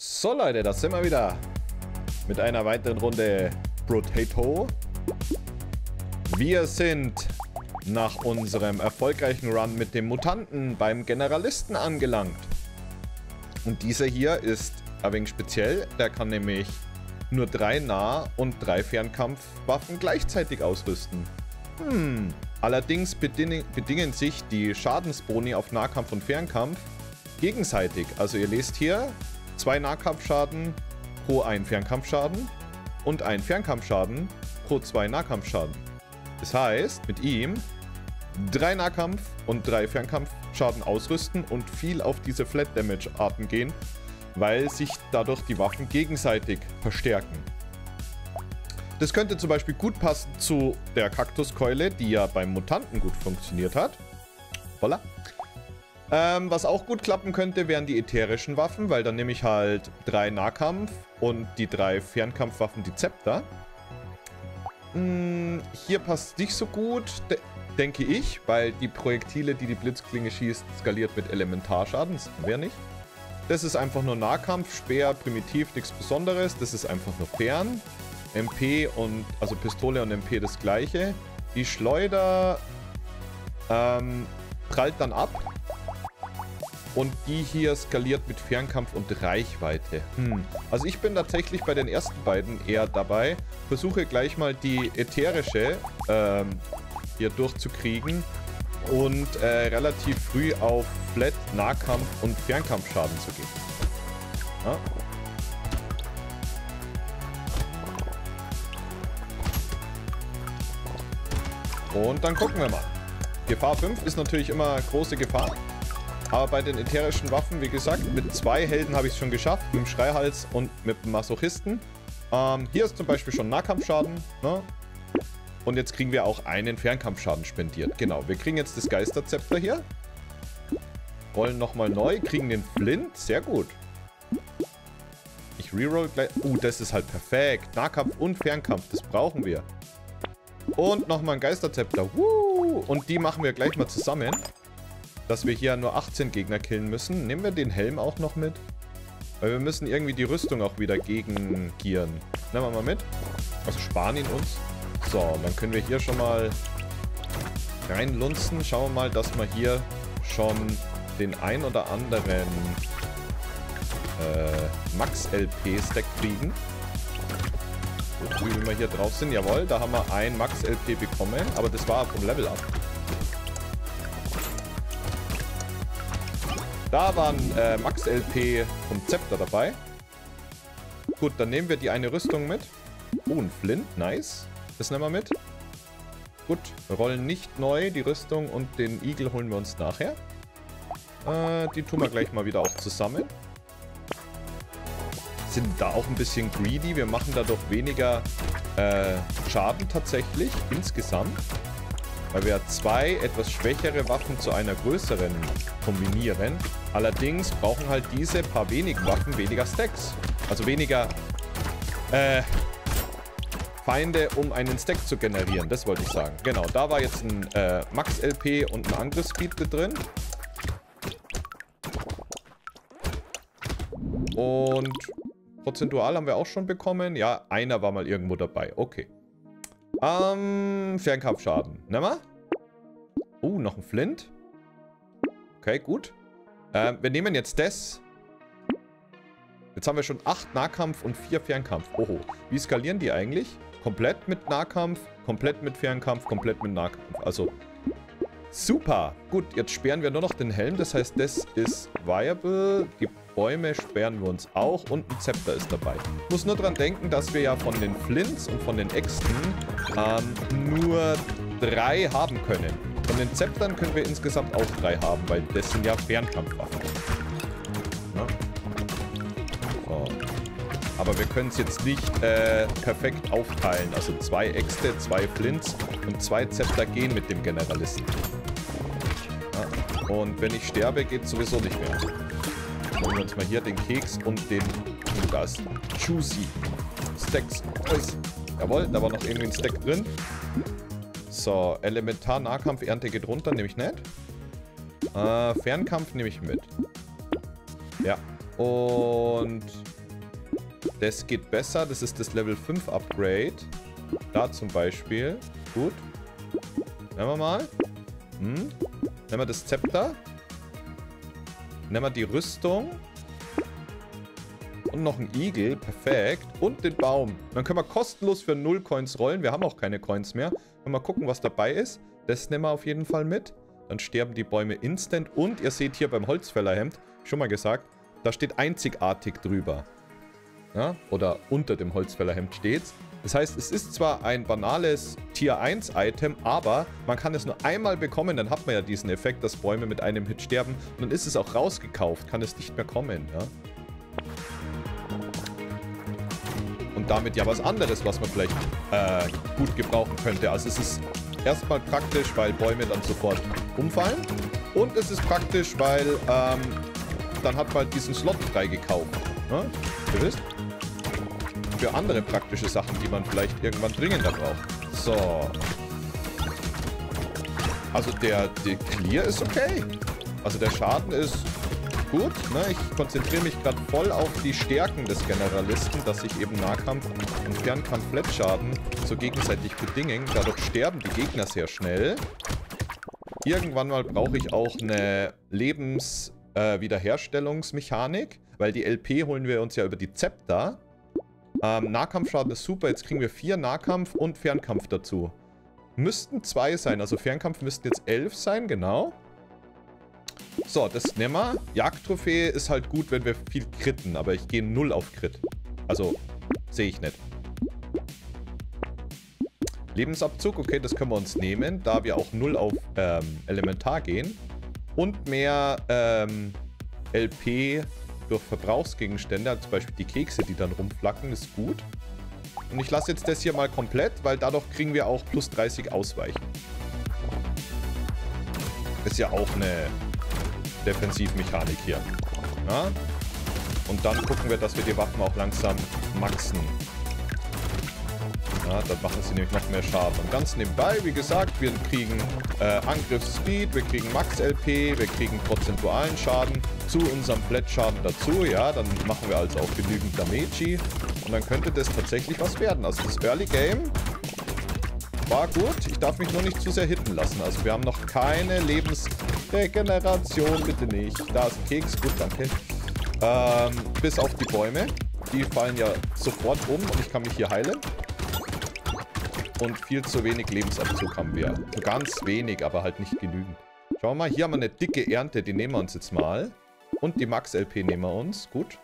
So Leute, da sind wir wieder mit einer weiteren Runde Potato. Wir sind nach unserem erfolgreichen Run mit dem Mutanten beim Generalisten angelangt. Und dieser hier ist ein wenig speziell. Der kann nämlich nur drei Nah- und drei Fernkampfwaffen gleichzeitig ausrüsten. Hm. Allerdings bedingen, sich die Schadensboni auf Nahkampf und Fernkampf gegenseitig. Also ihr lest hier zwei Nahkampfschaden pro ein Fernkampfschaden und ein Fernkampfschaden pro zwei Nahkampfschaden. Das heißt, mit ihm drei Nahkampf und drei Fernkampfschaden ausrüsten und viel auf diese Flat Damage Arten gehen, weil sich dadurch die Waffen gegenseitig verstärken. Das könnte zum Beispiel gut passen zu der Kaktuskeule, die ja beim Mutanten gut funktioniert hat. Voila. Ähm, was auch gut klappen könnte, wären die ätherischen Waffen, weil dann nehme ich halt drei Nahkampf und die drei Fernkampfwaffen, die Zepter. Hm, hier passt nicht so gut, de denke ich, weil die Projektile, die die Blitzklinge schießt, skaliert mit Elementarschaden. Das wäre nicht. Das ist einfach nur Nahkampf, Speer, primitiv, nichts Besonderes. Das ist einfach nur Fern. MP und, also Pistole und MP das gleiche. Die Schleuder ähm, prallt dann ab. Und die hier skaliert mit Fernkampf und Reichweite. Hm. Also ich bin tatsächlich bei den ersten beiden eher dabei. Versuche gleich mal die ätherische ähm, hier durchzukriegen. Und äh, relativ früh auf Flat, Nahkampf und Fernkampfschaden zu gehen. Ja. Und dann gucken wir mal. Gefahr 5 ist natürlich immer große Gefahr. Aber bei den ätherischen Waffen, wie gesagt, mit zwei Helden habe ich es schon geschafft. Mit dem Schreihals und mit dem Masochisten. Ähm, hier ist zum Beispiel schon Nahkampfschaden. Ne? Und jetzt kriegen wir auch einen Fernkampfschaden spendiert. Genau, wir kriegen jetzt das Geisterzepter hier. Rollen nochmal neu, kriegen den Flint. Sehr gut. Ich reroll gleich. Uh, das ist halt perfekt. Nahkampf und Fernkampf, das brauchen wir. Und nochmal ein Geisterzepter. Woo! Und die machen wir gleich mal zusammen. Dass wir hier nur 18 Gegner killen müssen. Nehmen wir den Helm auch noch mit. Weil wir müssen irgendwie die Rüstung auch wieder gegengieren. Nehmen wir mal mit. Also sparen ihn uns. So, dann können wir hier schon mal reinlunzen. Schauen wir mal, dass wir hier schon den ein oder anderen äh, Max-LP-Stack kriegen. Wie wir hier drauf sind. Jawohl, da haben wir ein Max-LP bekommen. Aber das war vom Level Da waren äh, Max-LP vom Zepter dabei. Gut, dann nehmen wir die eine Rüstung mit. Oh, ein Flint. Nice. Das nehmen wir mit. Gut, rollen nicht neu die Rüstung und den Igel holen wir uns nachher. Äh, die tun wir gleich mal wieder auch zusammen. Sind da auch ein bisschen greedy. Wir machen dadurch weniger äh, Schaden tatsächlich insgesamt. Weil wir zwei etwas schwächere Waffen zu einer größeren kombinieren. Allerdings brauchen halt diese paar wenigen Waffen weniger Stacks. Also weniger äh, Feinde, um einen Stack zu generieren. Das wollte ich sagen. Genau, da war jetzt ein äh, Max-LP und ein Angriffsspeed mit drin. Und prozentual haben wir auch schon bekommen. Ja, einer war mal irgendwo dabei. Okay. Ähm, Fernkampfschaden. Nehmen wir? Oh, noch ein Flint. Okay, gut. Ähm, wir nehmen jetzt das. Jetzt haben wir schon 8 Nahkampf und 4 Fernkampf. Oho. Wie skalieren die eigentlich? Komplett mit Nahkampf, komplett mit Fernkampf, komplett mit Nahkampf. Also, super. Gut, jetzt sperren wir nur noch den Helm. Das heißt, das ist viable. Die Bäume sperren wir uns auch. Und ein Zepter ist dabei. Ich muss nur dran denken, dass wir ja von den Flints und von den Äxten ähm, nur drei haben können. Von den Zeptern können wir insgesamt auch drei haben, weil das sind ja Fernkampfwaffen. Ja. So. Aber wir können es jetzt nicht äh, perfekt aufteilen. Also zwei Äxte, zwei Flints und zwei Zepter gehen mit dem Generalisten. Und wenn ich sterbe, geht es sowieso nicht mehr. Holen wir uns mal hier den Keks und den das Juicy Stacks. Jawohl, da war noch irgendwie ein Stack drin. So, Elementar-Nahkampf-Ernte geht runter, nehme ich nicht. Äh, Fernkampf nehme ich mit. Ja, Und das geht besser. Das ist das Level 5 Upgrade. Da zum Beispiel. Gut. Nehmen wir mal. Hm. Nehmen wir das Zepter. Nehmen wir die Rüstung. Und noch ein Igel. Perfekt. Und den Baum. Dann können wir kostenlos für 0 Coins rollen. Wir haben auch keine Coins mehr. Können wir gucken, was dabei ist. Das nehmen wir auf jeden Fall mit. Dann sterben die Bäume instant. Und ihr seht hier beim Holzfällerhemd, schon mal gesagt, da steht einzigartig drüber. Ja? Oder unter dem Holzfällerhemd steht's. Das heißt, es ist zwar ein banales Tier 1 Item, aber man kann es nur einmal bekommen, dann hat man ja diesen Effekt, dass Bäume mit einem Hit sterben. Und dann ist es auch rausgekauft, kann es nicht mehr kommen, ja. Und damit ja was anderes, was man vielleicht äh, gut gebrauchen könnte. Also es ist erstmal praktisch, weil Bäume dann sofort umfallen. Und es ist praktisch, weil ähm, dann hat man diesen Slot freigekauft. Ne? Ihr wisst? Für andere praktische Sachen, die man vielleicht irgendwann dringender braucht. So. Also der, der Clear ist okay. Also der Schaden ist gut. Ne? Ich konzentriere mich gerade voll auf die Stärken des Generalisten, dass sich eben Nahkampf und Fernkampf Flatschaden so gegenseitig bedingen. Dadurch sterben die Gegner sehr schnell. Irgendwann mal brauche ich auch eine Lebenswiederherstellungsmechanik, äh, weil die LP holen wir uns ja über die Zepter. Ähm, Nahkampfschaden ist super, jetzt kriegen wir vier Nahkampf und Fernkampf dazu. Müssten zwei sein, also Fernkampf müssten jetzt elf sein, genau. So, das nehmen wir. Jagdtrophäe ist halt gut, wenn wir viel kritten, aber ich gehe null auf Crit. Also, sehe ich nicht. Lebensabzug, okay, das können wir uns nehmen, da wir auch null auf ähm, Elementar gehen. Und mehr ähm, LP durch Verbrauchsgegenstände, also zum Beispiel die Kekse, die dann rumflacken, ist gut. Und ich lasse jetzt das hier mal komplett, weil dadurch kriegen wir auch plus 30 Ausweichen. Ist ja auch eine Defensivmechanik hier. Ja? Und dann gucken wir, dass wir die Waffen auch langsam maxen. Ja, dann machen sie nämlich noch mehr Schaden. Und ganz nebenbei, wie gesagt, wir kriegen äh, Angriffsspeed, wir kriegen Max-LP, wir kriegen prozentualen Schaden zu unserem Flat-Schaden dazu. Ja, dann machen wir also auch genügend Damage. Und dann könnte das tatsächlich was werden. Also das Early Game war gut. Ich darf mich nur nicht zu sehr hitten lassen. Also wir haben noch keine Lebensregeneration. Bitte nicht. Da ist ein Keks. Gut, danke. Ähm, bis auf die Bäume. Die fallen ja sofort um und ich kann mich hier heilen. Und viel zu wenig Lebensabzug haben wir. So ganz wenig, aber halt nicht genügend. Schauen wir mal, hier haben wir eine dicke Ernte. Die nehmen wir uns jetzt mal. Und die Max-LP nehmen wir uns. Gut.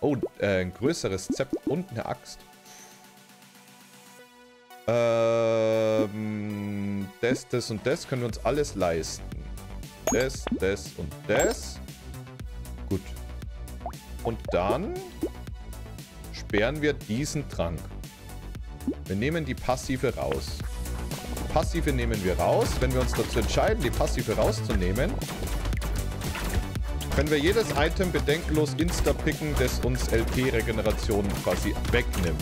Oh, äh, ein größeres Zept und eine Axt. Ähm, das, das und das können wir uns alles leisten. Das, das und das. Gut. Und dann sperren wir diesen Trank. Wir nehmen die Passive raus. Passive nehmen wir raus. Wenn wir uns dazu entscheiden, die Passive rauszunehmen, können wir jedes Item bedenkenlos insta-picken, das uns LP-Regeneration quasi wegnimmt.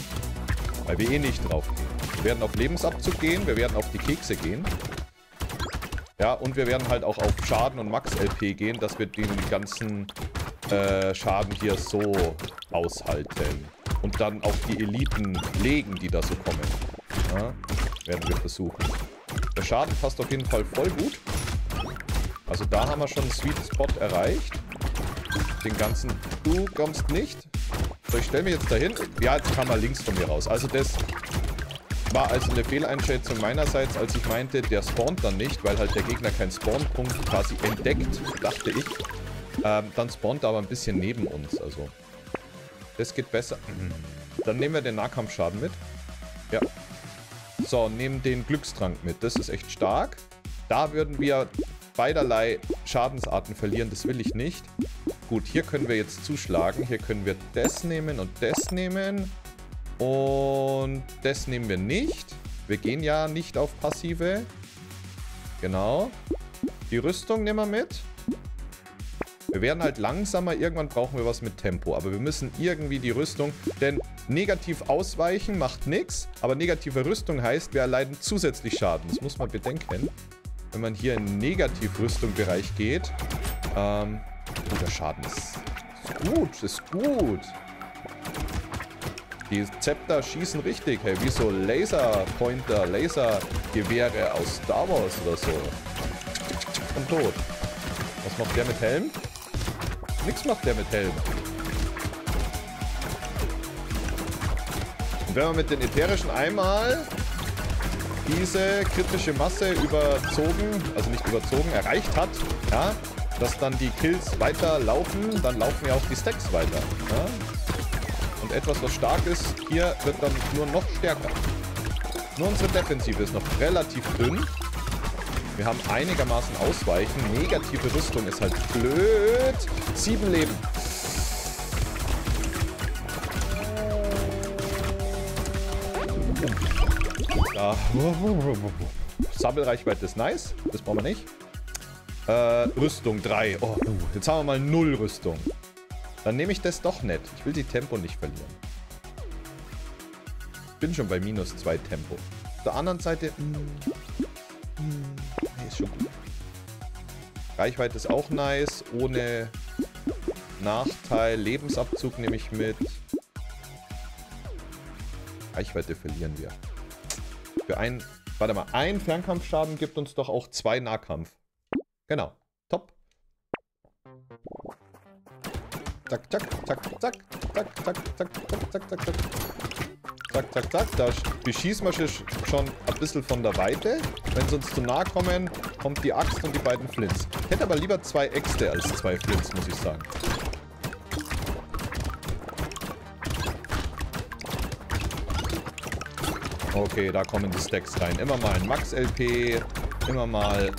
Weil wir eh nicht drauf gehen. Wir werden auf Lebensabzug gehen, wir werden auf die Kekse gehen. Ja, und wir werden halt auch auf Schaden und Max-LP gehen, dass wir den ganzen äh, Schaden hier so aushalten. Und dann auf die Eliten legen, die da so kommen. Ja, werden wir versuchen. Der Schaden passt auf jeden Fall voll gut. Also da haben wir schon einen Sweet Spot erreicht. Den ganzen... Du kommst nicht. So, ich stelle mich jetzt dahin. Ja, jetzt kam er links von mir raus. Also das war also eine Fehleinschätzung meinerseits, als ich meinte, der spawnt dann nicht, weil halt der Gegner keinen Spawnpunkt quasi entdeckt, dachte ich. Ähm, dann spawnt er aber ein bisschen neben uns, also. Das geht besser. Dann nehmen wir den Nahkampfschaden mit. Ja. So, nehmen den Glückstrank mit. Das ist echt stark. Da würden wir beiderlei Schadensarten verlieren. Das will ich nicht. Gut, hier können wir jetzt zuschlagen. Hier können wir das nehmen und das nehmen. Und das nehmen wir nicht. Wir gehen ja nicht auf Passive. Genau. Die Rüstung nehmen wir mit. Wir werden halt langsamer. Irgendwann brauchen wir was mit Tempo. Aber wir müssen irgendwie die Rüstung... Denn negativ ausweichen macht nichts. Aber negative Rüstung heißt, wir erleiden zusätzlich Schaden. Das muss man bedenken. Wenn man hier in Negativ-Rüstung-Bereich geht. Ähm, oh, der Schaden ist gut, ist gut. Die Zepter schießen richtig, hey, wie so Laserpointer, Lasergewehre aus Star Wars oder so. Und tot. Was macht der mit Helm? Nix macht der mit Helm. Und wenn man mit den ätherischen einmal diese kritische Masse überzogen, also nicht überzogen, erreicht hat, ja, dass dann die Kills weiterlaufen, dann laufen ja auch die Stacks weiter. Ja? Und etwas, was stark ist, hier wird dann nur noch stärker. Nur unsere Defensive ist noch relativ dünn. Wir haben einigermaßen Ausweichen. Negative Rüstung ist halt blöd. Sieben Leben. Ja. Sabbelreichweite ist nice. Das brauchen wir nicht. Äh, Rüstung 3. Oh, jetzt haben wir mal 0 Rüstung. Dann nehme ich das doch nicht. Ich will die Tempo nicht verlieren. Bin schon bei minus 2 Tempo. Auf der anderen Seite... Mh, hm, schon gut. Reichweite ist auch nice. Ohne Nachteil. Lebensabzug nehme ich mit. Reichweite verlieren wir. Für ein... Warte mal, ein Fernkampfschaden gibt uns doch auch zwei Nahkampf. Genau. Top. Zack, zack, zack, zack, zack, zack, zack, zack, zack, zack, zack. Zack, zack, zack. Da beschießen wir schon ein bisschen von der Weite. Wenn sie uns zu nahe kommen, kommt die Axt und die beiden Flints. Ich hätte aber lieber zwei Äxte als zwei Flints, muss ich sagen. Okay, da kommen die Stacks rein. Immer mal ein Max-LP, immer mal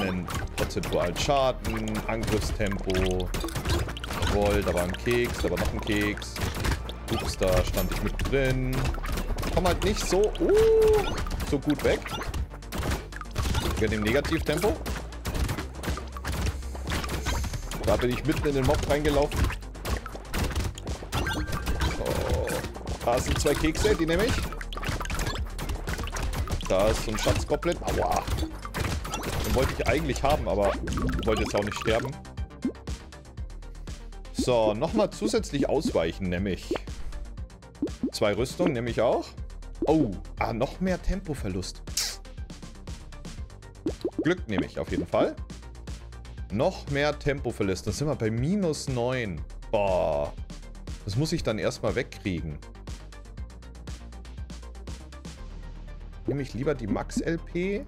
einen prozentualen Schaden, Angriffstempo. Jawohl, da war ein Keks, da war noch ein Keks. Ups, da stand ich mit drin. Komm halt nicht so, uh, so gut weg. Wir dem Negativtempo. Da bin ich mitten in den Mob reingelaufen. So. Da sind zwei Kekse, die nehme ich. Da ist so ein Schatzgoblin. Aua. Den wollte ich eigentlich haben, aber wollte jetzt auch nicht sterben. So, nochmal zusätzlich ausweichen, nämlich. Zwei Rüstungen nehme ich auch. Oh, ah, noch mehr Tempoverlust. Glück nehme ich auf jeden Fall. Noch mehr Tempoverlust. Dann sind wir bei minus 9. Boah. Das muss ich dann erstmal wegkriegen. Nehme ich lieber die Max-LP. Ich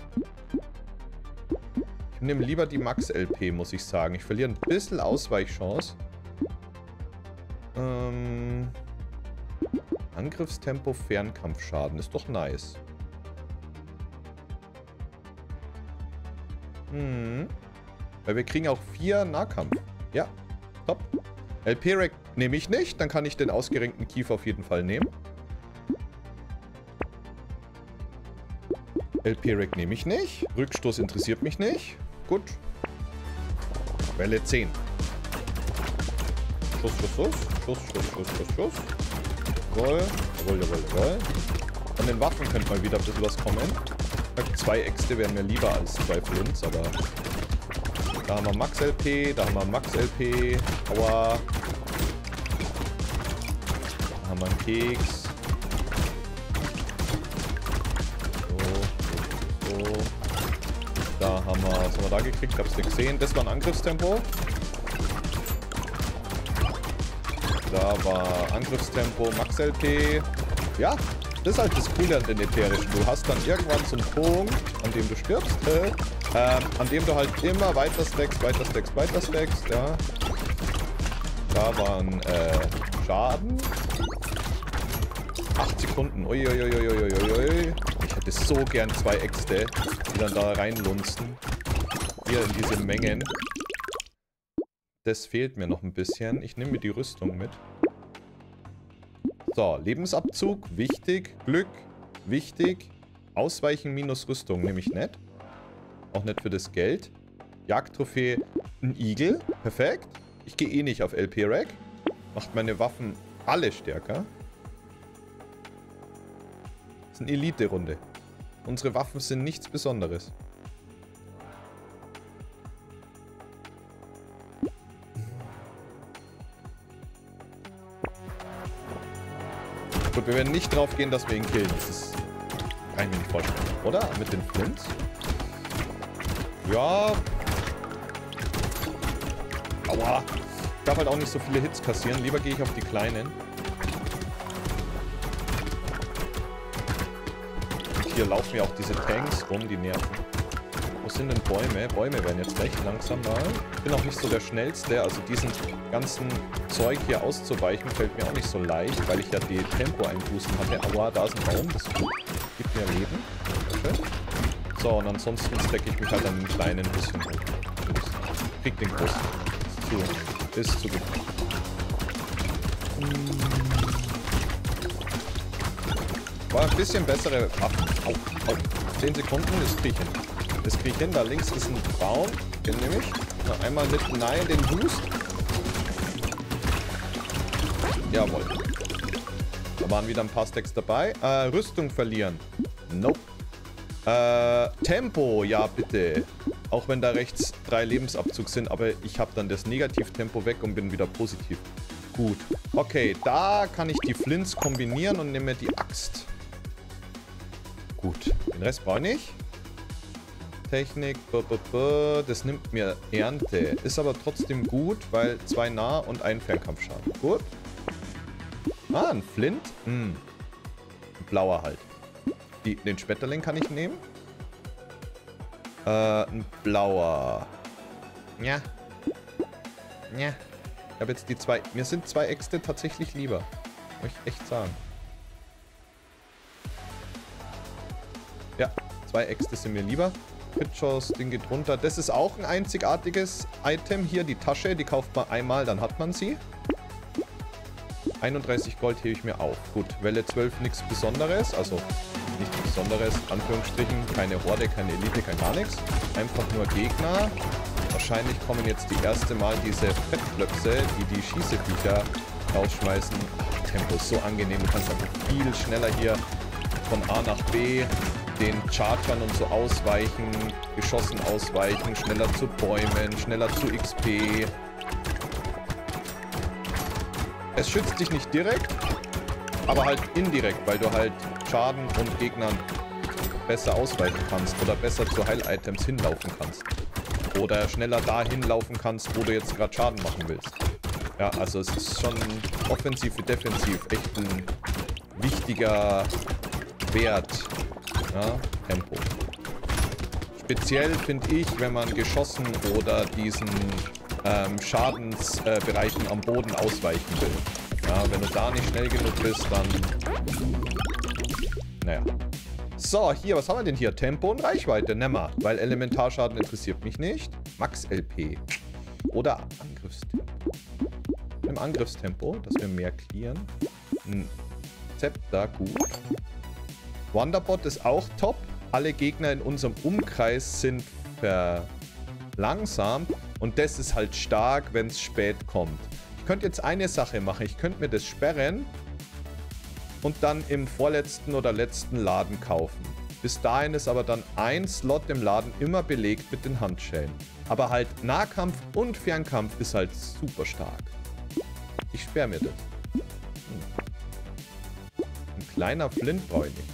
nehme lieber die Max-LP, muss ich sagen. Ich verliere ein bisschen Ausweichchance. Ähm, Angriffstempo, Fernkampfschaden. Ist doch nice. Hm. Weil wir kriegen auch vier Nahkampf. Ja, top. LP-Rack nehme ich nicht. Dann kann ich den ausgerenkten Kiefer auf jeden Fall nehmen. LP-Rack nehme ich nicht. Rückstoß interessiert mich nicht. Gut. Welle 10. Schuss, Schuss, Schuss. Schuss, Schuss, Schuss, Schuss, Schuss. Jawohl. Jawohl, jawohl, jawohl. Von den Waffen könnte mal wieder ein bisschen was kommen. Zwei Äxte wären mir lieber als zwei Flints, aber... Da haben wir Max-LP, da haben wir Max-LP. Aua. Da haben wir einen Keks. Da haben wir, was haben wir da gekriegt? Ich hab's nicht gesehen. Das war ein Angriffstempo. Da war Angriffstempo, Max LP. Ja, das ist halt das Coole an den Ätherischen. Du hast dann irgendwann einen Punkt, an dem du stirbst, äh, ähm, an dem du halt immer weiter stackst, weiter stackst, weiter stackst, ja. Da waren äh, Schaden. 8 Sekunden. Uiuiuiuiuiui. Ich hätte so gern zwei Äxte, die dann da reinlunzen. Hier in diese Mengen. Das fehlt mir noch ein bisschen. Ich nehme mir die Rüstung mit. So, Lebensabzug, wichtig. Glück, wichtig. Ausweichen minus Rüstung nehme ich nicht. Auch nicht für das Geld. Jagdtrophäe, ein Igel. Perfekt. Ich gehe eh nicht auf LP-Rack. Macht meine Waffen alle stärker ist eine Elite-Runde. Unsere Waffen sind nichts Besonderes. Gut, wir werden nicht drauf gehen, dass wir ihn killen. Das ist, kann ich mir nicht vorstellen. Oder? Mit den Flints? Ja. Aua. Ich darf halt auch nicht so viele Hits kassieren. Lieber gehe ich auf die kleinen. Und hier laufen ja auch diese Tanks rum, die nerven. Sind denn Bäume? Bäume werden jetzt recht langsam mal. Ich bin auch nicht so der Schnellste. Also diesen ganzen Zeug hier auszuweichen fällt mir auch nicht so leicht, weil ich ja die Tempo-Einbußen hatte. Aua, da ist ein Baum. Das gibt mir Leben. Sehr schön. So, und ansonsten stecke ich mich halt an den kleinen bisschen hoch. Krieg den großen. Ist zu. Ist zu gut. War ein bisschen bessere Waffen. Au, au. 10 Sekunden, ich hin. Das krieg ich hin. Da links ist ein Baum. Den nehme ich. Noch einmal mit Nein den Boost. Jawohl. Da waren wieder ein paar Stacks dabei. Äh, Rüstung verlieren. Nope. Äh, Tempo, ja bitte. Auch wenn da rechts drei Lebensabzug sind, aber ich habe dann das Negativtempo weg und bin wieder positiv. Gut. Okay, da kann ich die Flints kombinieren und nehme die Axt. Gut. Den Rest brauche ich nicht. Technik, das nimmt mir Ernte. Ist aber trotzdem gut, weil zwei Nah- und ein Fernkampfschaden. Gut. Ah, ein Flint. Hm. Blauer halt. Die, den Schmetterling kann ich nehmen. Äh, ein blauer. Ja. Ja. Ich habe jetzt die zwei... Mir sind zwei Äxte tatsächlich lieber. Muss ich echt sagen. Ja, zwei Äxte sind mir lieber. Pitchers, Ding geht runter. Das ist auch ein einzigartiges Item hier. Die Tasche, die kauft man einmal, dann hat man sie. 31 Gold hebe ich mir auf. Gut, Welle 12 nichts Besonderes. Also nichts Besonderes, Anführungsstrichen. Keine Horde, keine Elite, kein gar nichts. Einfach nur Gegner. Wahrscheinlich kommen jetzt die erste Mal diese Fettblöpse, die die Schießebücher rausschmeißen. Tempo ist so angenehm. Du kannst einfach viel schneller hier von A nach B den Chargern und so ausweichen, Geschossen ausweichen, schneller zu Bäumen, schneller zu XP. Es schützt dich nicht direkt, aber halt indirekt, weil du halt Schaden und Gegnern besser ausweichen kannst oder besser zu Heil-Items hinlaufen kannst. Oder schneller dahin laufen kannst, wo du jetzt gerade Schaden machen willst. Ja, also es ist schon offensiv wie defensiv echt ein wichtiger Wert. Ja, Tempo. Speziell finde ich, wenn man geschossen oder diesen ähm, Schadensbereichen äh, am Boden ausweichen will. Ja, wenn du da nicht schnell genug bist, dann... Naja. So, hier, was haben wir denn hier? Tempo und Reichweite, nimmer. Weil Elementarschaden interessiert mich nicht. Max LP. Oder Angriffstempo. Im Angriffstempo, dass wir mehr clearen. Ein Zepter, gut. Wonderbot ist auch top. Alle Gegner in unserem Umkreis sind verlangsamt. Und das ist halt stark, wenn es spät kommt. Ich könnte jetzt eine Sache machen. Ich könnte mir das sperren und dann im vorletzten oder letzten Laden kaufen. Bis dahin ist aber dann ein Slot im Laden immer belegt mit den Handschellen. Aber halt Nahkampf und Fernkampf ist halt super stark. Ich sperre mir das. Hm. Ein kleiner Flint brauche ich nicht.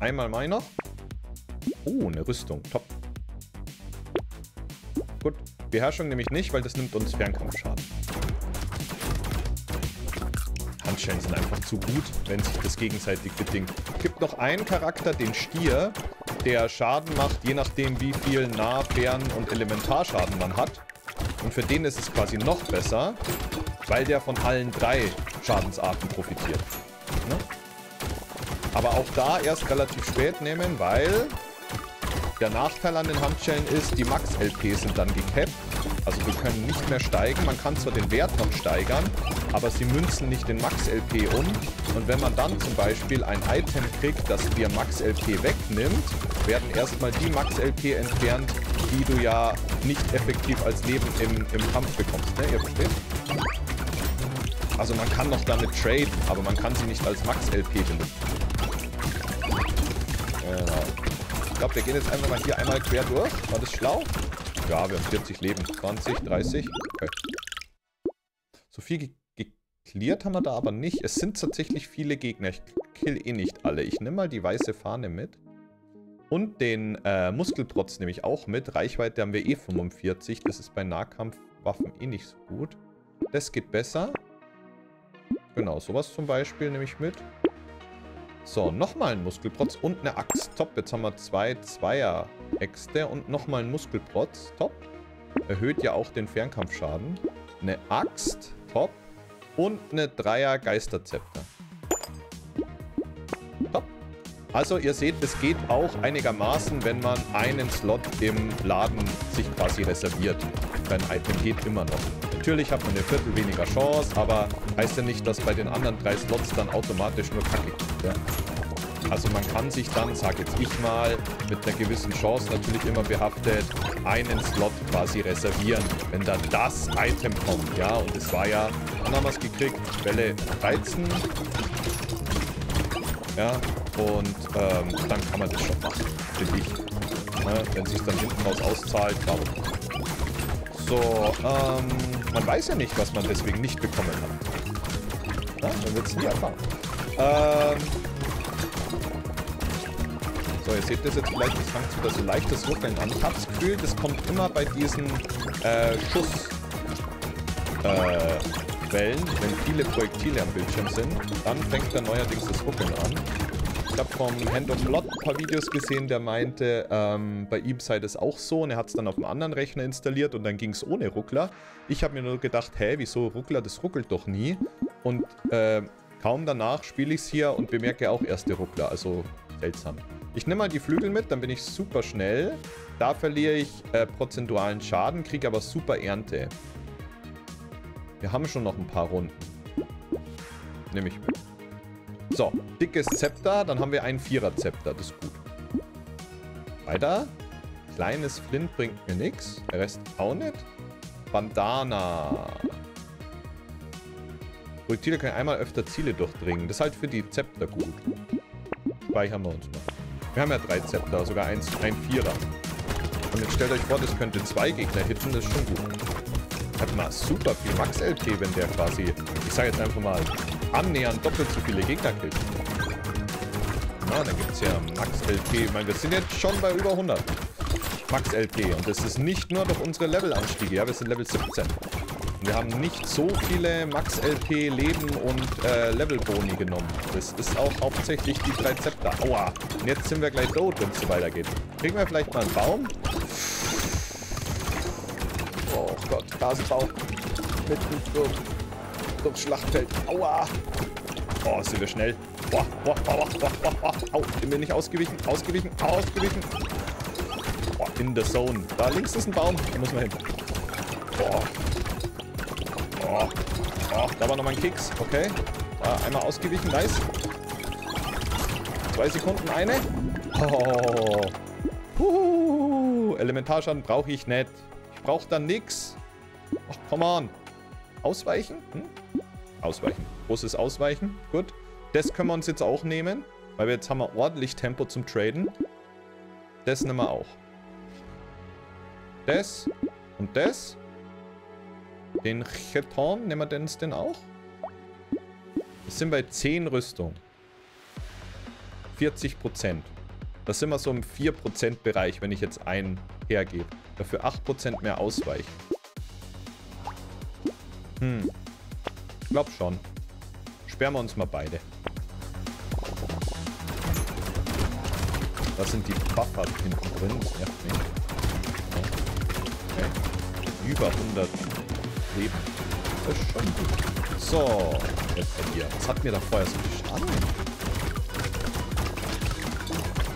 Einmal meiner. Oh, eine Rüstung. Top. Gut. Beherrschung nehme ich nicht, weil das nimmt uns Fernkampfschaden. Handschellen sind einfach zu gut, wenn sich das gegenseitig bedingt. Es gibt noch einen Charakter, den Stier, der Schaden macht, je nachdem wie viel Nah-, Fern- und Elementarschaden man hat. Und für den ist es quasi noch besser, weil der von allen drei Schadensarten profitiert. Aber auch da erst relativ spät nehmen, weil der Nachteil an den Handschellen ist, die Max-LP sind dann gecapped. Also wir können nicht mehr steigen. Man kann zwar den Wert noch steigern, aber sie münzen nicht den Max-LP um. Und wenn man dann zum Beispiel ein Item kriegt, das dir Max-LP wegnimmt, werden erstmal die Max-LP entfernt, die du ja nicht effektiv als Leben im, im Kampf bekommst. Ne? Ihr versteht? Also man kann noch damit traden, aber man kann sie nicht als Max-LP benutzen. Genau. Ich glaube, wir gehen jetzt einfach mal hier einmal quer durch. War das schlau? Ja, wir haben 40 Leben. 20, 30. Okay. So viel ge Cleared haben wir da aber nicht. Es sind tatsächlich viele Gegner. Ich kill eh nicht alle. Ich nehme mal die weiße Fahne mit. Und den äh, Muskelprotz nehme ich auch mit. Reichweite haben wir eh 45. Das ist bei Nahkampfwaffen eh nicht so gut. Das geht besser. Genau, sowas zum Beispiel nehme ich mit. So, nochmal ein Muskelprotz und eine Axt. Top, jetzt haben wir zwei Zweier-Äxte und nochmal ein Muskelprotz. Top. Erhöht ja auch den Fernkampfschaden. Eine Axt. Top. Und eine Dreier-Geisterzepter. Top. Also ihr seht, es geht auch einigermaßen, wenn man einen Slot im Laden sich quasi reserviert. Ein Item geht immer noch. Natürlich hat man eine Viertel weniger Chance, aber heißt ja nicht, dass bei den anderen drei Slots dann automatisch nur Kacke gibt. Ja? Also man kann sich dann, sag jetzt ich mal, mit einer gewissen Chance natürlich immer behaftet, einen Slot quasi reservieren, wenn dann das Item kommt, ja. Und es war ja, wann haben wir es gekriegt? Welle 13. Ja, und ähm, dann kann man das schon machen, finde ich. Ja, wenn sich dann hinten raus auszahlt, warum? So, ähm, man weiß ja nicht, was man deswegen nicht bekommen hat. Ja, man wird es nie erfahren. Ähm, so, ihr seht das jetzt vielleicht, das fängt wieder so leichtes Ruckeln an. Ich habe das Gefühl, das kommt immer bei diesen äh, Schuss äh, Wellen, wenn viele Projektile am Bildschirm sind, dann fängt da neuerdings das Ruckeln an. Ich habe vom Hand of Blood ein paar Videos gesehen, der meinte, ähm, bei ihm sei das auch so und er hat es dann auf einem anderen Rechner installiert und dann ging es ohne Ruckler. Ich habe mir nur gedacht, hä, wieso Ruckler, das ruckelt doch nie. Und äh, kaum danach spiele ich es hier und bemerke auch erste Ruckler, also seltsam. Ich nehme mal die Flügel mit, dann bin ich super schnell. Da verliere ich äh, prozentualen Schaden, kriege aber super Ernte. Wir haben schon noch ein paar Runden. Nehme ich mit. So, dickes Zepter, dann haben wir ein Vierer-Zepter, das ist gut. Weiter. Kleines Flint bringt mir nichts. Der Rest auch nicht. Bandana. Projektile können einmal öfter Ziele durchdringen. Das ist halt für die Zepter gut. Speichern wir uns mal. Wir haben ja drei Zepter, sogar eins, ein Vierer. Und jetzt stellt euch vor, das könnte zwei Gegner hitten, das ist schon gut. Hat mal super viel Max-LP, wenn der quasi, ich sage jetzt einfach mal, annähernd doppelt so viele Gegner killt. Na, dann gibt es ja Max-LP. Ich meine, wir sind jetzt schon bei über 100. Max-LP. Und das ist nicht nur durch unsere Level-Anstiege. Ja, wir sind Level 17. Wir haben nicht so viele Max-LP Leben und äh, Level-Boni genommen. Das ist auch hauptsächlich die drei Zepter. Aua. Und jetzt sind wir gleich tot, wenn es so weitergeht. Kriegen wir vielleicht mal einen Baum? Oh Gott, Rasenbaum. Mitten durch, durchs Schlachtfeld. Aua. Oh, sind wir schnell. Boah, boah, boah, boah, boah, boah. Au, bin mir nicht ausgewichen. Ausgewichen, ausgewichen. Boah, in the zone. Da links ist ein Baum. Da müssen wir hin. Boah. Oh, oh, da war noch mein Keks. Okay. Da einmal ausgewichen. Nice. Zwei Sekunden eine. Oh. Elementarschaden brauche ich nicht. Ich brauche da nix. Ach, come on. Ausweichen? Hm? Ausweichen. Großes Ausweichen. Gut. Das können wir uns jetzt auch nehmen. Weil wir jetzt haben wir ordentlich Tempo zum Traden. Das nehmen wir auch. Das. Und das. Den Cheton, nehmen wir denn denn auch? Wir sind bei 10 Rüstung. 40%. Das sind wir so im 4% Bereich, wenn ich jetzt einen hergebe. Dafür 8% mehr ausweichen. Hm. Ich glaube schon. Sperren wir uns mal beide. Da sind die Buffer hinten drin. Das nervt. Okay. Über 100 Leben. Das ist schon gut. So, jetzt bei dir. Was hat mir da vorher so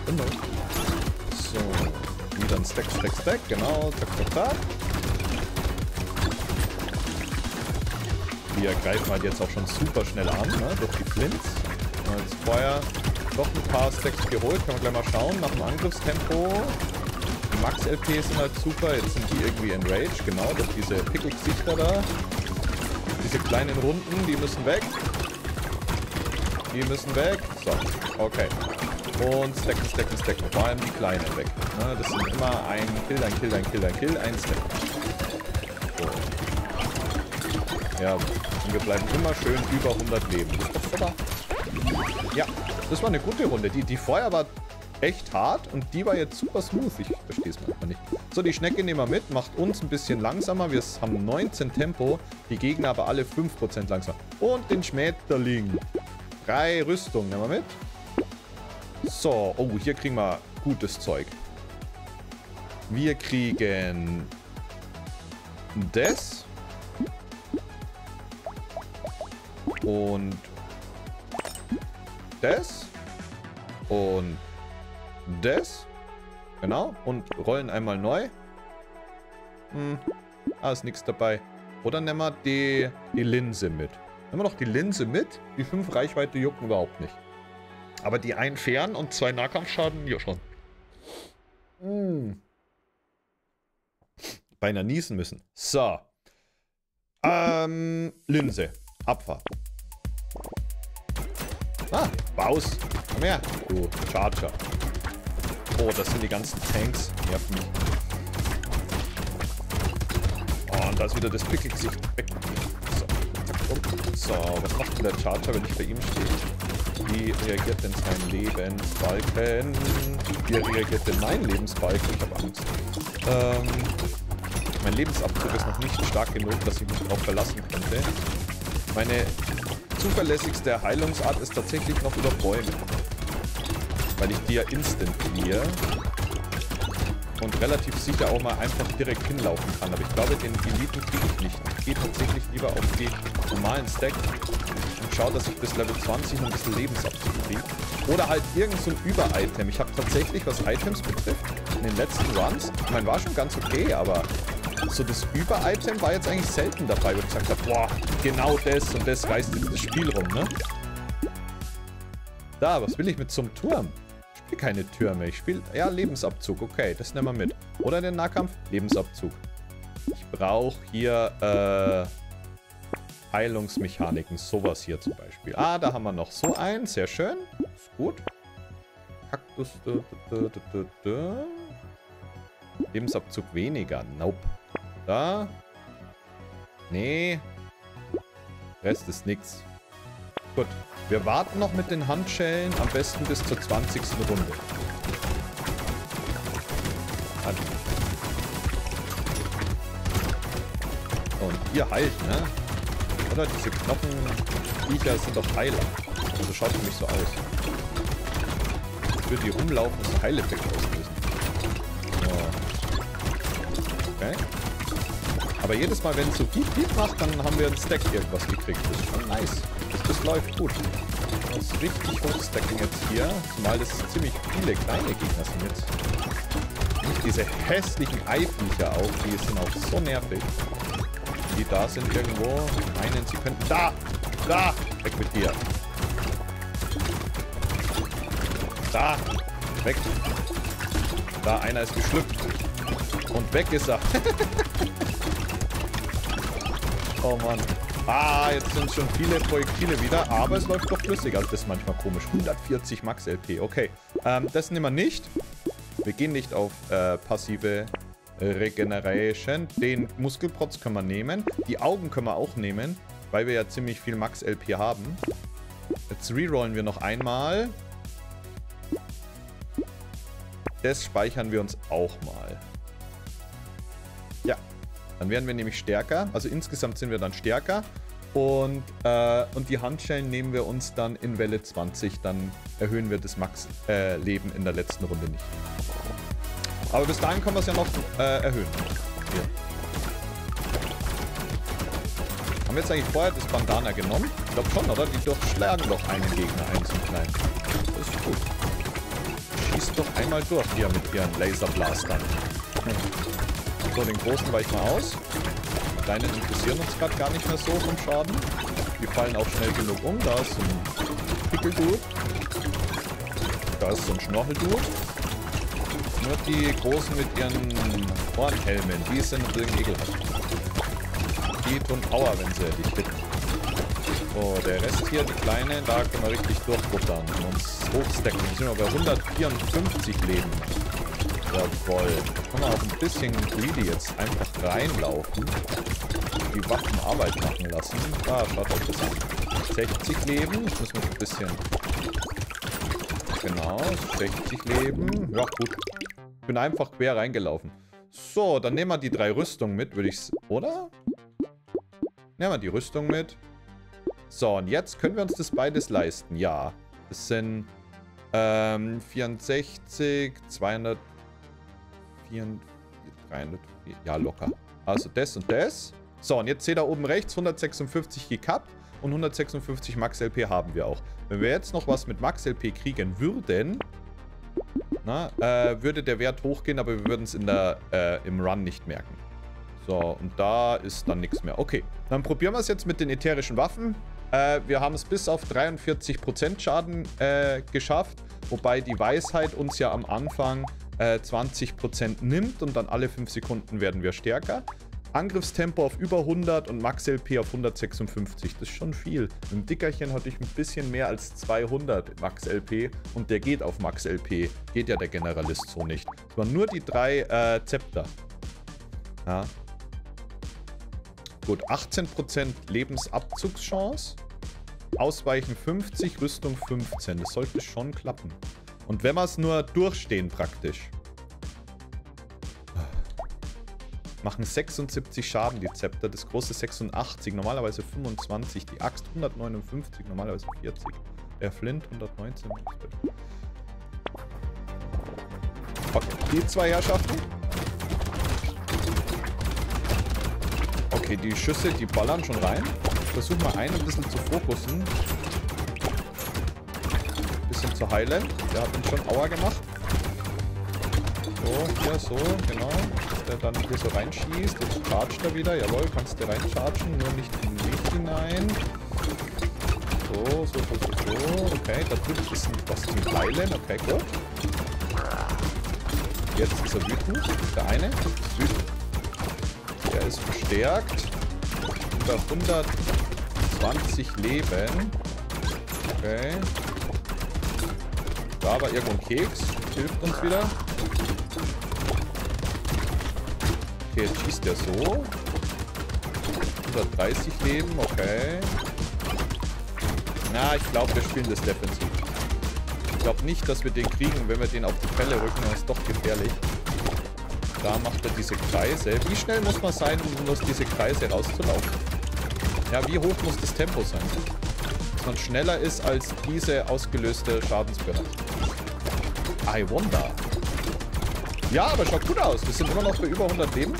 Genau. So, wieder ein Stack, Stack, Stack. Genau, zack, zack, zack. Wir greifen halt jetzt auch schon super schnell an, ne, durch die Flints. Jetzt vorher doch ein paar Stacks geholt. Können wir gleich mal schauen. Nach dem Angriffstempo Max-LP sind halt super. Jetzt sind die irgendwie enraged, genau, durch diese Pickel-Gesichter da. Diese kleinen Runden, die müssen weg. Die müssen weg. So, okay. Und stacken, stacken, stacken. Vor allem die kleinen weg. Na, das sind immer ein Kill, ein Kill, ein Kill, ein Kill, ein Stack. Ja, und wir bleiben immer schön über 100 Leben. Ja, das war eine gute Runde. Die, die vorher war echt hart und die war jetzt super smooth. Ich verstehe es manchmal nicht. So, die Schnecke nehmen wir mit. Macht uns ein bisschen langsamer. Wir haben 19 Tempo. Die Gegner aber alle 5% langsam. Und den Schmetterling. Drei Rüstungen nehmen wir mit. So, oh, hier kriegen wir gutes Zeug. Wir kriegen das. Und das. Und das. Genau. Und rollen einmal neu. Hm. Ah, ist nichts dabei. Oder nehmen wir die, die Linse mit. Nehmen wir noch die Linse mit. Die 5 Reichweite jucken überhaupt nicht. Aber die einen Fern- und zwei Nahkampfschaden, ja schon. Hm. Beinahe niesen müssen. So. Ähm, Linse. Abfahrt. Ah, Baus. Komm her, du Charger. Oh, das sind die ganzen Tanks. Nervt mich. Oh, und da ist wieder das Pickelgesicht weg. So, was macht denn der Charger, wenn ich bei ihm stehe? Wie reagiert denn sein Lebensbalken? Wie reagiert denn mein Lebensbalken? Ich habe Angst. Ähm, mein Lebensabzug ist noch nicht stark genug, dass ich mich darauf verlassen könnte. Meine zuverlässigste Heilungsart ist tatsächlich noch über Bäume. Weil ich die ja instant clear. Und relativ sicher auch mal einfach direkt hinlaufen kann. Aber ich glaube, den Eliten kriege ich nicht. Ich gehe tatsächlich lieber auf die normalen Stack und schaue, dass ich bis Level 20 noch ein bisschen Lebensabzug kriege. Oder halt irgend so ein Über-Item. Ich habe tatsächlich, was Items betrifft, in den letzten Runs, ich meine, war schon ganz okay, aber so das Über-Item war jetzt eigentlich selten dabei, wo ich gesagt habe, boah, genau das und das reißt jetzt das Spiel rum, ne? Da, was will ich mit einem Turm? Ich spiele keine Türme, ich spiele, ja, Lebensabzug, okay, das nehmen wir mit. Oder den Nahkampf, Lebensabzug. Ich brauche hier, äh, Heilungsmechaniken, sowas hier zum Beispiel. Ah, da haben wir noch so einen, sehr schön, ist gut. Kaktus, da, da, da, Lebensabzug weniger, nope. Da. Nee. Rest ist nix. Gut. Wir warten noch mit den Handschellen am besten bis zur 20. Runde. Und ihr heilt, ne? Oder diese Knochenviecher sind doch Heiler. Also schaut für mich so aus. Für die rumlaufen, ist ein Heileffekt auslösen. Okay. Aber jedes Mal, wenn es so Piep Piep macht, dann haben wir einen Stack irgendwas gekriegt. Das ist schon nice. Das, das läuft gut. Das ist richtig hochstacken jetzt hier. Zumal das ziemlich viele kleine Gegner sind jetzt. Nicht diese hässlichen Eiviecher auch, die sind auch so nervig. Die da sind irgendwo. Meinen, sie könnten... Da! Da! Weg mit dir! Da! Weg! Da, einer ist geschlüpft. Und weg ist er. oh Mann. Ah, jetzt sind schon viele Projektile wieder, aber es läuft doch flüssig. Also das ist manchmal komisch. 140 Max LP, okay. Ähm, das nehmen wir nicht. Wir gehen nicht auf äh, passive Regeneration. Den Muskelprotz können wir nehmen. Die Augen können wir auch nehmen, weil wir ja ziemlich viel Max LP haben. Jetzt rerollen wir noch einmal. Das speichern wir uns auch mal. Dann werden wir nämlich stärker. Also insgesamt sind wir dann stärker. Und, äh, und die Handschellen nehmen wir uns dann in Welle 20. Dann erhöhen wir das Max-Leben äh, in der letzten Runde nicht. Aber bis dahin können wir es ja noch äh, erhöhen. Hier. Haben wir jetzt eigentlich vorher das Bandana genommen? Ich glaube schon, oder? Die durchschlagen doch einen Gegner, einen zum kleinen. Das ist gut. Schießt doch einmal durch hier mit ihren Laserblastern. So, den großen weichen wir aus. Die kleinen interessieren uns gerade gar nicht mehr so vom Schaden. Die fallen auch schnell genug um. Da ist ein Pickeldude. Da ist ein Schnorcheldude. Nur die großen mit ihren Hornhelmen, die sind irgendwie ekelhaft. Die tun Power, wenn sie dich hitten. So, der Rest hier, die kleinen, da können wir richtig durchbuttern und uns hochstecken. Wir sind wir bei 154 Leben. Jawoll. Kann man auch ein bisschen greedy jetzt einfach reinlaufen. Die Waffen Arbeit machen lassen. Ah, schaut euch das an. 60 Leben. Das müssen wir ein bisschen... Genau, 60 Leben. Ja, gut. Ich bin einfach quer reingelaufen. So, dann nehmen wir die drei Rüstungen mit, würde ich... Oder? Nehmen wir die Rüstung mit. So, und jetzt können wir uns das beides leisten. Ja. Das sind ähm, 64, 200, 400, 300, ja locker. Also das und das. So, und jetzt seht ihr oben rechts 156 gekappt und 156 Max LP haben wir auch. Wenn wir jetzt noch was mit Max LP kriegen würden, na, äh, würde der Wert hochgehen, aber wir würden es äh, im Run nicht merken. So, und da ist dann nichts mehr. Okay, dann probieren wir es jetzt mit den ätherischen Waffen. Äh, wir haben es bis auf 43% Schaden äh, geschafft, wobei die Weisheit uns ja am Anfang äh, 20% nimmt und dann alle 5 Sekunden werden wir stärker. Angriffstempo auf über 100 und Max-LP auf 156. Das ist schon viel. Mit dem Dickerchen hatte ich ein bisschen mehr als 200 Max-LP und der geht auf Max-LP. Geht ja der Generalist so nicht. Es waren nur die drei äh, Zepter. Ja. Gut, 18% Lebensabzugschance. Ausweichen 50, Rüstung 15. Das sollte schon klappen. Und wenn wir es nur durchstehen praktisch. Machen 76 Schaden, die Zepter. Das große 86, normalerweise 25. Die Axt 159, normalerweise 40. Der Flint 119. Okay, die zwei Herrschaften. Okay, die Schüsse, die ballern schon rein. Ich versuche mal einen ein bisschen zu fokussen. Bisschen zu heilen. Der hat uns schon Aua gemacht. So, hier, so, genau. Der dann hier so reinschießt. Jetzt chargt er wieder. Jawohl, kannst du reinchargen. Nur nicht in mich hinein. So, so, so, so, so. Okay, da drüben ist was zum Heilen. Okay, gut. Jetzt ist er wütend. Der eine wütend. Der ist verstärkt. Über 120 Leben. Okay. Da war irgendwo ein Keks. Hilft uns wieder. Okay, jetzt schießt der so. 130 Leben, okay. Na, ich glaube, wir spielen das defensiv. Ich glaube nicht, dass wir den kriegen. Wenn wir den auf die Fälle rücken, dann ist doch gefährlich. Da macht er diese Kreise. Wie schnell muss man sein, um aus diese Kreise rauszulaufen? Ja, wie hoch muss das Tempo sein? Dass man schneller ist als diese ausgelöste Schadensbereich. I wonder. Ja, aber schaut gut aus. Wir sind immer noch bei über 100 Leben.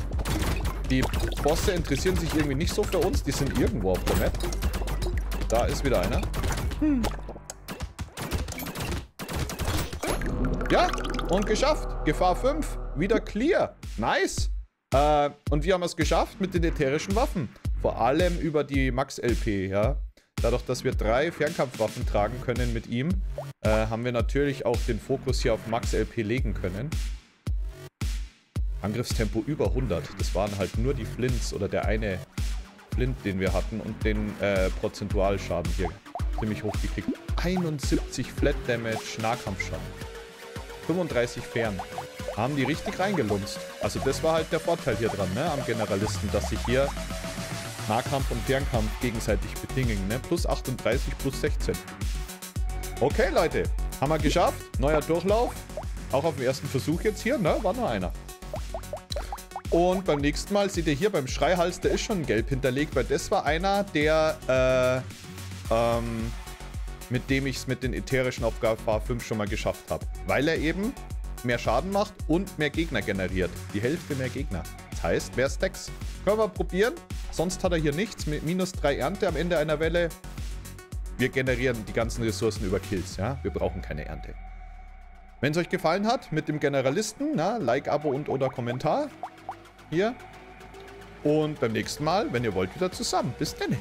Die Bosse interessieren sich irgendwie nicht so für uns. Die sind irgendwo auf der Map. Da ist wieder einer. Hm. Ja, und geschafft. Gefahr 5. Wieder clear. Nice. Äh, und wir haben es geschafft mit den ätherischen Waffen. Vor allem über die Max-LP, ja. Dadurch, dass wir drei Fernkampfwaffen tragen können mit ihm, äh, haben wir natürlich auch den Fokus hier auf Max-LP legen können. Angriffstempo über 100. Das waren halt nur die Flints oder der eine Flint, den wir hatten und den äh, Prozentualschaden hier ziemlich hoch gekriegt. 71 Flat Damage Nahkampfschaden. 35 fern. Haben die richtig reingelunzt. Also das war halt der Vorteil hier dran, ne, am Generalisten, dass sich hier Nahkampf und Fernkampf gegenseitig bedingen, ne? Plus 38, plus 16. Okay, Leute. Haben wir geschafft. Neuer Durchlauf. Auch auf dem ersten Versuch jetzt hier, ne? War nur einer. Und beim nächsten Mal seht ihr hier beim Schreihals, der ist schon gelb hinterlegt, weil das war einer, der, äh, ähm, mit dem ich es mit den ätherischen auf GFA 5 schon mal geschafft habe. Weil er eben mehr Schaden macht und mehr Gegner generiert. Die Hälfte mehr Gegner. Heißt, mehr Stacks. Können wir probieren. Sonst hat er hier nichts. Mit minus 3 Ernte am Ende einer Welle. Wir generieren die ganzen Ressourcen über Kills. Ja? Wir brauchen keine Ernte. Wenn es euch gefallen hat mit dem Generalisten, na, Like, Abo und oder Kommentar. Hier. Und beim nächsten Mal, wenn ihr wollt, wieder zusammen. Bis dann.